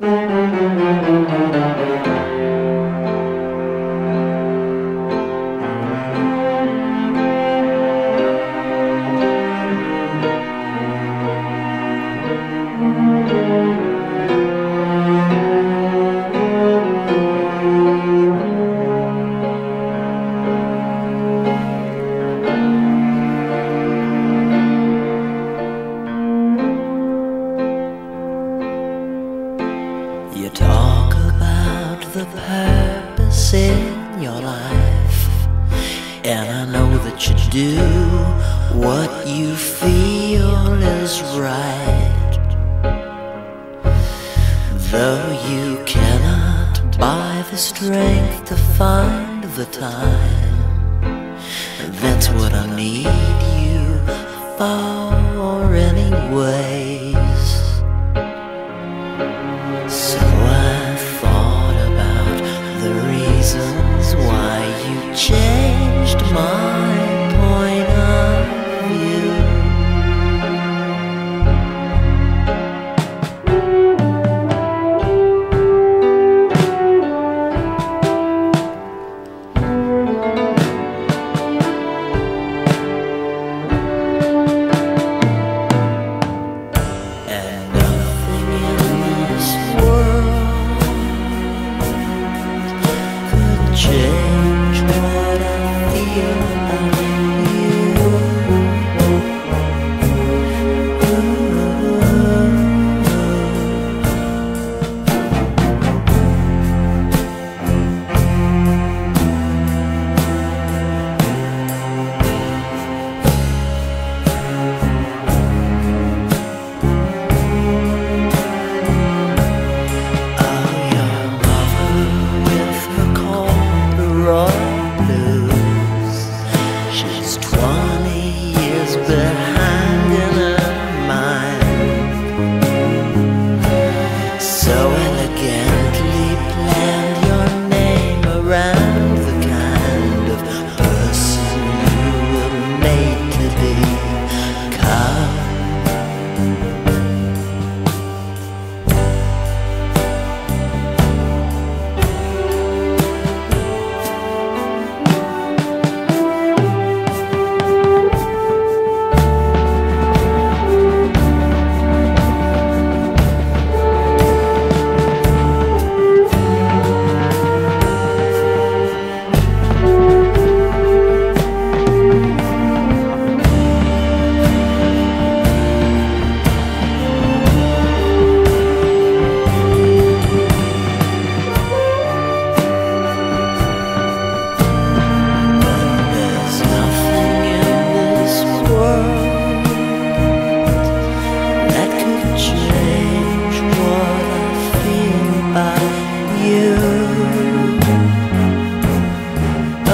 You purpose in your life, and I know that you do what you feel is right. Though you cannot buy the strength to find the time, that's what I need you for, anyways.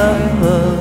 love.